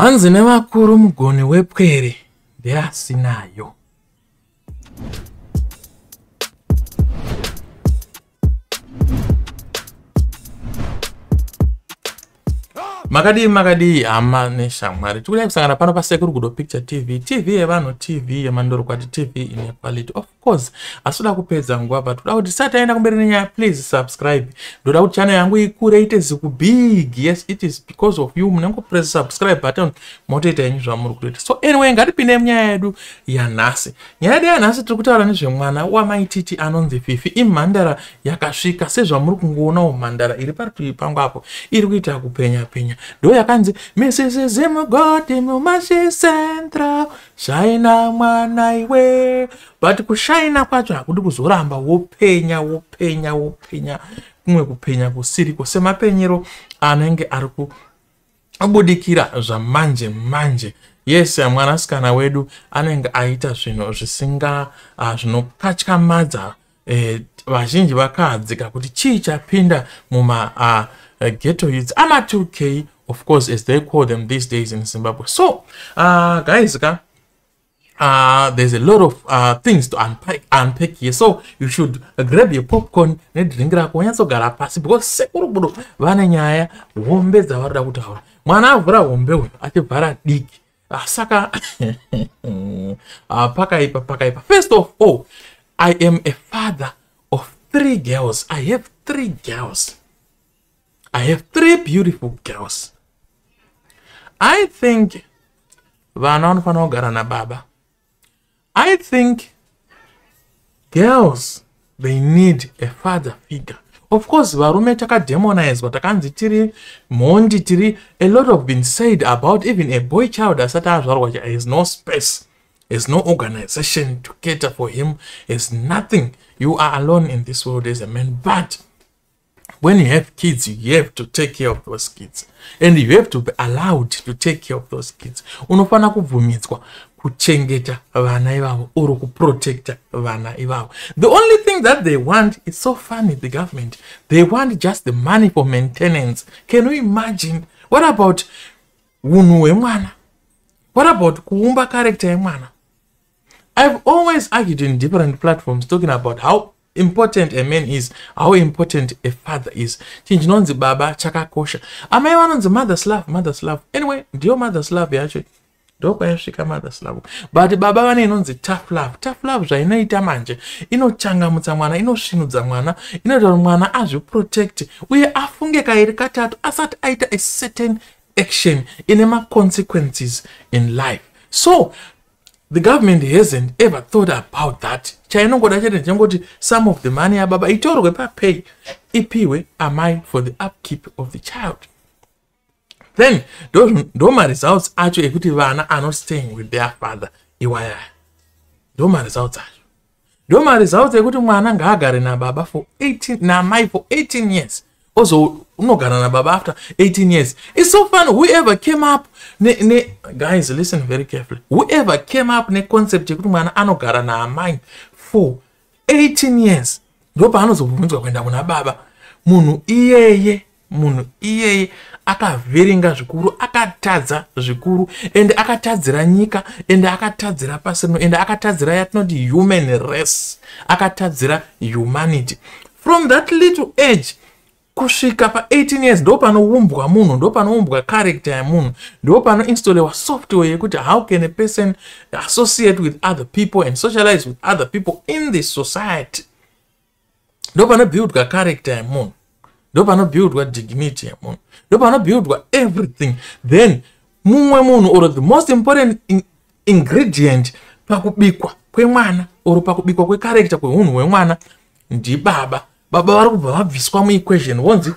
hanzi nevakuru mugoni wepwere ndeasinayo makadii makadii hama neshamwari. Tikudai kusangana pano pasekuru kudo picture tv tv yevanhu tv yemandorokwati tv ine quality. Of course asi toda kupedza nguva pa toda kuti tisati aenda kumberi nenyaya please subscribe. Ndoda kuti channel yangu ikure ite ziku big. Yes it is because of you. Munengopress subscribe button motoita yenyu zvamuri kutoita. So anyway ngatipinde munyaya yedu yanhasi. Nyaya yedu yanhasi tiri kutaura nezvemwana wamaititi anonzi fifi imhandara yakasvika sezvamuri kungoonawo mhandara iri parutivi pangu apo. Iri kuita kupenya penya ndo yakanzi misisizi mugodi mumashi central. Shaina mwana iwe. But kushaina kwacho hakudi kuzoramba wopenya wopenya wopenya. Kumwe kupenya kusiriko semapenyero anenge ari kubudikira zvamanje manje. Yes mwanasikana wedu anenge aita zvinhu zvisinga zvinopatyamadza eh, vazhinji vakahadzika kuti chii chapinda muma uh, ghetto youths ama 2k of course as they call them these days in zimbabwe. So uh, guys ka uh, there's a lot of uh, things to unpack, here. So you should grab your popcorn nedrink rako wanyatsogara pasi because sekuru budo vane nyaya hombe dzavarida kutaura mwana avhura hombe uyu achibvara diki. Uh, saka uh, pakaipa pakaipa. First of all i am a father of three girls. I have three girls i have three beautiful girls. I think vana vanofanira kugara nababa I think girls they need a father figure. Of course, varume takademonizwa takanzi tiri mhondi tiri a lot of been said about even a boy child asati azvarwa has no space has no organization to cater for him. Has nothing. You are alone in this world as a man but when you have kids you have to take care of those kids. And you have to be allowed to take care of those kids. Unofanira kubvumidzwa kuchengeta vana ivavo uri kuprotecta vana ivavo. The only thing that they want is so funny the government. They want just the money for maintenance. Can you imagine? What about unhu hwemwana? What about kuumba character yemwana? I've always argued in different platforms talking about how important a man is how important a father is. Chinhu chinonzi baba chakakosha. Amai vanonzi mothers love mothers love. Anyway ndiyo mothers love yacho. Ndokwayasvika mothers love. But baba vane inonzi tough love. Tough love zvainoita manje. Inochangamutsa mwana inosvinudza mwana. Inoita kuti mwana azviprotect. Uye afunge kairi katatu asati aita a certain action ine maconsequences in life. So the government hasn't ever thought about that. Chainongoda chete ndechengoti some of the money yababa itorwe papay ipiwe amai for the upkeep of the child. Then ndo maresults acho ekuti vana are not staying with their father iwayaya ndo maresults acho ndo maresults ekuti mwana ngaagare nababa for 18 namai for 18 years ozo unogara nababa after 18 years. It's so fun whoever came up ne, ne guys listen very carefully. Whoever came up neconcept yekuti mwana anogara naamai for 18 years ndo paanozobvumidzwa kuenda kuna baba munhu iyeye munhu iyeye akavhiringa zvikuru akatadza zvikuru ende akatadzira nyika ende akatadzira pasi rino ende akatadzira yatinoti human race akatadzira humanity. From that little age kusvika pa18 years ndo panoumbwa munhu ndo panoumbwa character yemunhu ndo panoinstolewa software yekuti how can a person associate with other people and socialize with other people in this society? Ndo panobuildwa character yemunhu ndo panobuildwa dignity yemunhu ndo panobuildwa everything. Then mumwe munhu or the most important in ingredient pakubikwa kwemwana or pakubikwa kwecharacter kweunhu hwemwana ndibaba baba vari kubva vabviswa muequation. Wonzi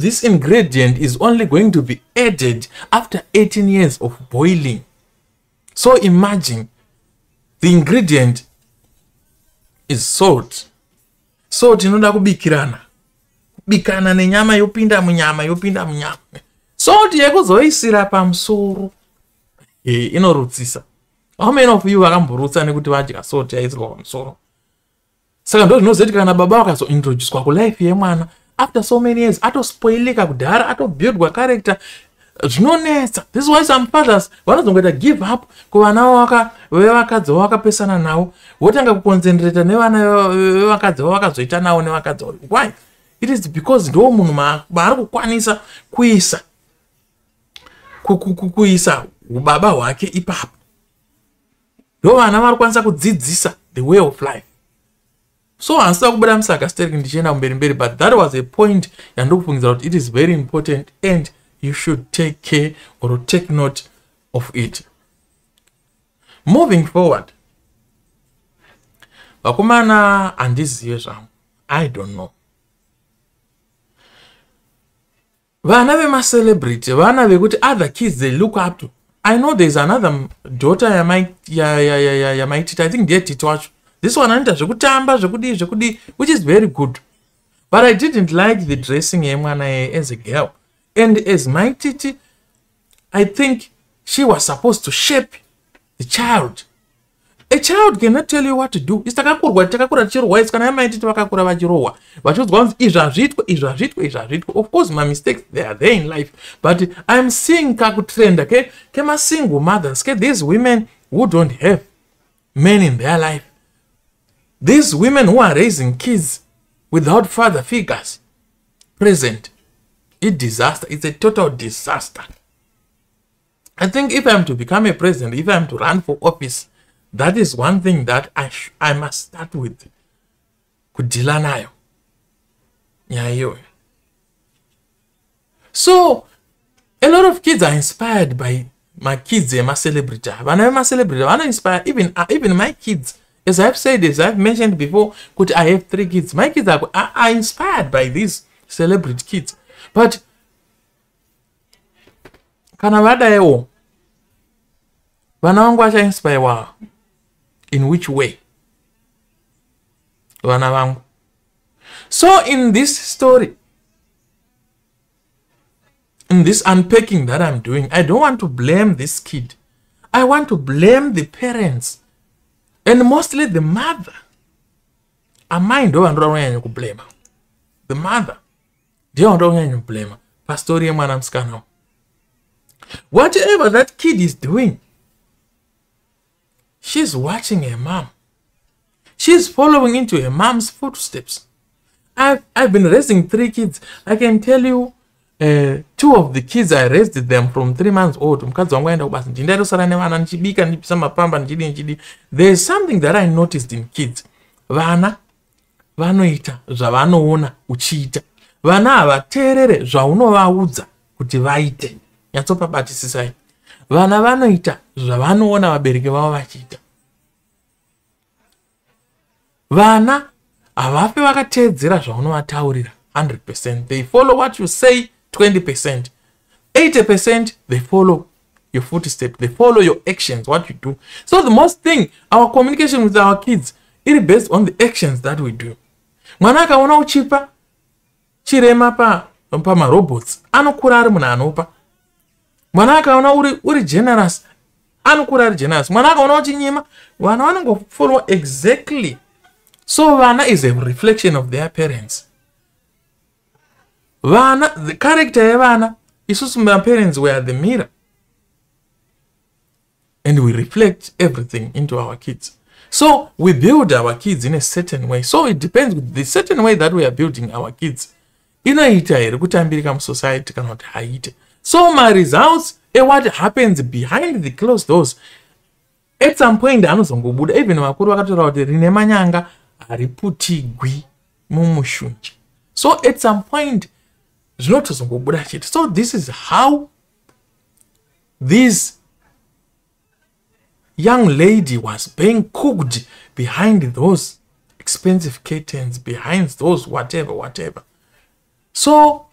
this ingredient is only going to be added after 18 years of boiling. So imagine the ingredient is salt. Salt inoda kubikirana. Kubikana nenyama yopinda munyama yopinda munyama. Salt yekuzoisira pamusoro. E, inorutsisa how many of you vakamborutsa nekuti vadya salt yaisirwa pamusoro saka ndo zvinozoti kana baba vakazointroducwa kulife yemwana after so many years atospoilika kudhara atobuildwa character. Zvinonetsa. This why some fathers vanozongoita give up kuvana vevakadzi vavakapesana navo. Votanga kukonzendereta nevana vevakadzi vavakazoita navo nevakadzi why? It is because ndo munhu maari kukwanisa kuisa kuisa ubaba hwake ipapo. Ndo vana vari kukwanisa kudzidzisa the way of life so handisida kubuda musaka sterk ndichienda kumberi mberi but that was a point yandokufungidza kuti it is very important and you should take care or take note of it. Moving forward vakomana handizive zvangu i don't know. Vana vemacelebrity vana vekuti other kids they look up to. I know thereis another daughter yamaitita i think ndiye titi wacho this one anoita zvekutamba zvekudii zvekudii which is very good. But i didn't like the dressing yemwana as a girl. And as my titi i think she was supposed to shape the child. A child cannot tell you what to do. Isi takakurwa takakura tichirohwa isi kana yamaititi vakakura vachirohwa. Vachiudzwa kunzi izvi hazvitwe izvi hazvitwe izvi hazvitwe of course mamistakes they are there in life. But iam seeing kakutrenda kemasingle mothers ke these women who don't have men in their life these women who are raising kids without father figures present a disaster. It's a total disaster. I think if i'm to become a president if i'm to run for office that is one thing that i, I must start with. Kudhila nayo. Iyoyo so a lot of kids are inspired by my kids emacelebrity vana vemacelebrity vanoinspire even, uh, even my kids as i've said as i've mentioned before kuti i have three kids. My kids are, are, are inspired by these celebrity kids. But kana vadaiwo vana vangu vachainspirewa in which way? Vana vangu. So in this story in this unpacking that i'm doing i don't want to blame this kid. I want to blame the parents and mostly the mother. Amai ndo vandoda kunyanya kublema. The mother. Ndiyo vandoda kunyanya kublema. Pastori yemwana musikanawo whatever that kid is doing she's watching her mom. She's following into her mom's footsteps. I've, I've been raising three kids. I can tell you uh, two of the kids i raised them from three months old. Mukadzi wangu aenda kubasa ndindaitosara nevana ndichibika ndichipisa mapamba ndichidi ndichidi there is something that i noticed in kids. Vana vanoita zvavanoona uchiita. Vana havateerere zvaunovaudza kuti vaite. Nyatsopabatisisai vana vanoita zvavanoona vabereki vavo vachiita. Vana havafe vakateedzera zvaunovataurira 100 percent. They follow what you say 20 percent. 80 percent they follow your footstep they follow your actions what you do. So the most thing our communication with our kids iri based on the actions that we do. Mwana akaona uchipa chirema pa anokura ari munhu anopa. Mwana akaona uri, uri generous anokura ari generous. Mwana akaona uchinyima vana vanongofollowa exactly. So vana is a reflection of their parents vana the character yevana isusu maparents were the mirror. And we reflect everything into our kids. So we build our kids in a certain way. So it depends with the certain way that we are building our kids. Inoita here kutambirika musociety kana kuti haite. So maresults ewhat happens behind the closed doors at some point anozongobuda. Even vakuru vakataura kuti rine manyanga hariputigwi mumushunji so at some point zvinotozongobuda chete. So this is how this young lady was being cooked behind those expensive curtains behind those whatever whatever. So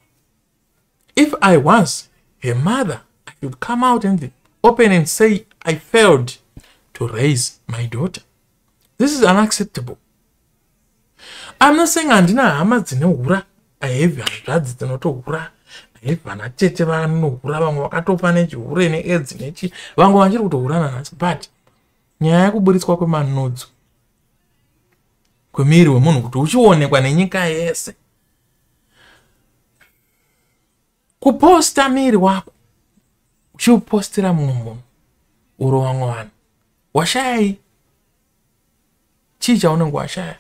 if i was her mother i could come out and open and say i failed to raise my daughter. This is unacceptable. I'm not saying handina hama dzine ura ihave hanzvadzi dzinotohura ihave vana tete vanohura vamwe vakatofa nechihure needzi nechi vamwe vachiri kutohurana nhasi but nyaya yekuburitswa kwemanodzo kwemiri wemunhu kuti uchionekwa nenyika yese. Kuposta miri wako uchiupostera mumwe munhu uri wamwe vanhu washayai chii chaunenge washaya?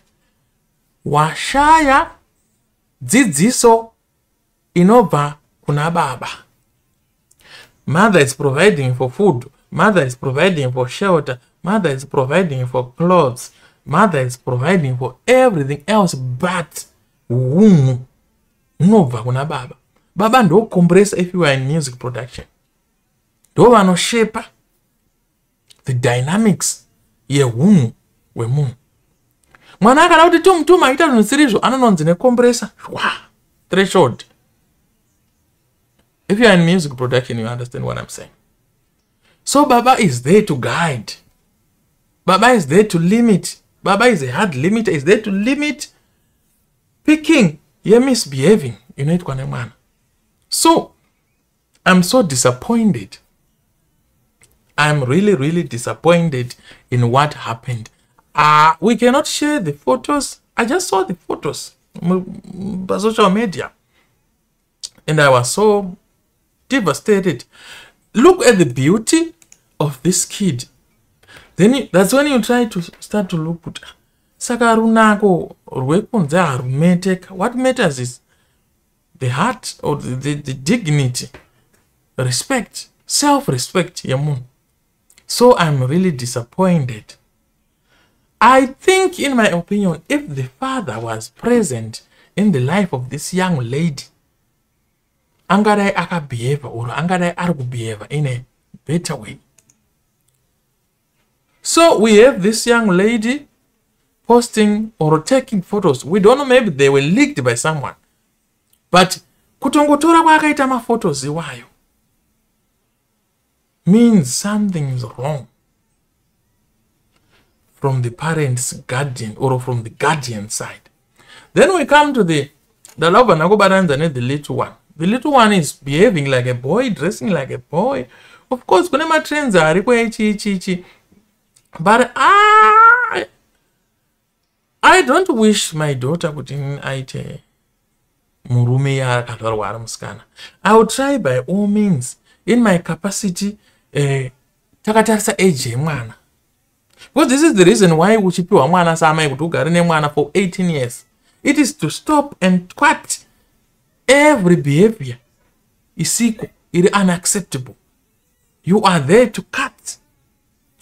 Washaya dzidziso inobva kuna baba. Mother is providing for food mother is providing for shelter mother is providing for clothes mother is providing for everything else but hunhu hunobva kuna baba. Baba ndokombresa if you are in music production. Ndo vanoshepa the dynamics yeunhu hwemunhu mwana akada kuti tumutuma aita zvinhu zisirizvo anononzi nekombresa shwa threshold. If you are in music production you understand what i'm saying. So baba is there to guide. Baba is there to limit. Baba is a hard limiter is there to limit picking yemisbehaving inoitwa nemwana so i'm so disappointed. I'm really really disappointed in what happened uh, we cannot share the photos. I just saw the photos on social media. And i was so devastated. Look at the beauty of this kid. Then that's when you try to start to look at what matters is the heart or the, the, the dignity respect self respect yemunhu so i'm really disappointed i think in my opinion if the father was present in the life of this young lady angadai akabehava or angadai ari kubehava in a better way. So we have this young lady posting or taking photos. We don't know maybe they were leaked by someone but kutongotora kwaakaita maphotos iwayo means something is wrong from the parents guardian or from the guardian side. Then we come to the dalobva nakubatanidza nethe little one. The little one is behaving like a boy dressing like a boy. Of course kune matrends ariko echiichichi but I, i don't wish my daughter kuti aite murume yaakazvarwa ari musikana. I will try by all means. In my capacity uh, takatarisa age yemwana because this is the reason why uchipiwa mwana saamai kuti ugare nemwana for 18 years. It is to stop and quat every behavior. Isiko iri unacceptable. You are there to cut.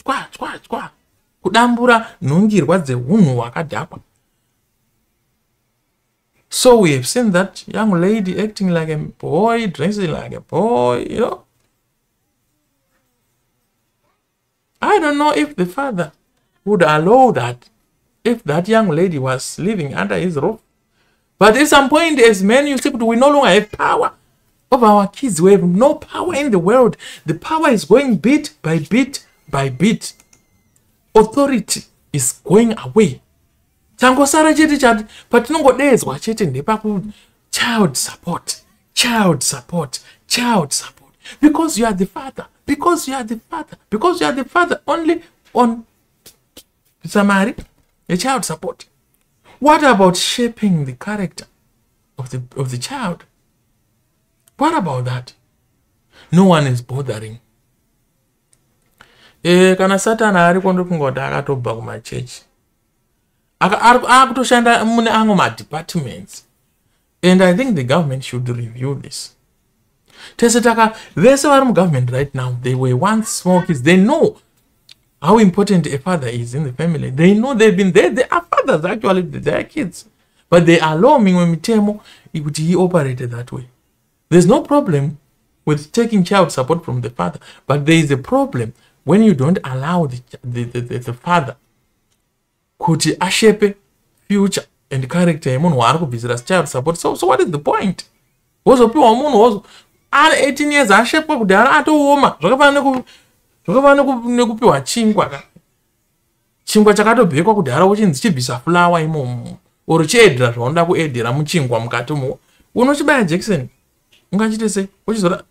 Twa twa twa kudambura nhungirwa dzeunhu hwakadhakwa. So we have seen that young lady acting like a boy dressing like a boy you know i don't know if the father would allow that if that young lady was living under his roof. But at some point as men you see we no longer have power of our kids. We have no power in the world. The power is going bit by bit by bit. Authority is going away. Changosara chete chati patinongodedzwa chete ndepaku child support child support child support. Because you are the father because you are the father. Because you are the father only on samari yechild support. What about shaping the character of the, of the child? What about that? No one is bothering. E kana satani ari kondopingoti akatobva kumachechi akutoshanda mune amwe madepartments and i think the government should review this tese taka vese vari mugovernment right now they were once small kids they know how important a father is in the family. They know they've been there. They are fathers actually. Their kids. But they allow mimwe mitemo kuti he operated that way. There's no problem with taking child support from the father but there is a problem when you don't allow the, the, the, the, the father kuti ashepe future and character yemunhu waari kubvisira child support. So, so what is the point? Wozopiwa munhu ari 18 years ashepwa kudhara atooma. Zvakafanira nekupiwa chingwa ka chingwa chakatobhekwa kudhara uchinzi chibvisa fulawa imomo oro chiedhera zvaunoda kuedhera muchingwa mukati mo unochibaya jekisoni ungachite sei? Uchizora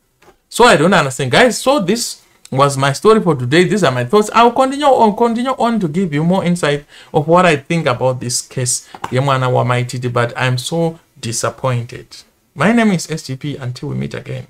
so i don't understand. Guys so this was my story for today. These are my thoughts. I'll continue on continue on to give you more insight of what i think about this case yemwana wamaititi but i'm so disappointed my name is sgp until we meet again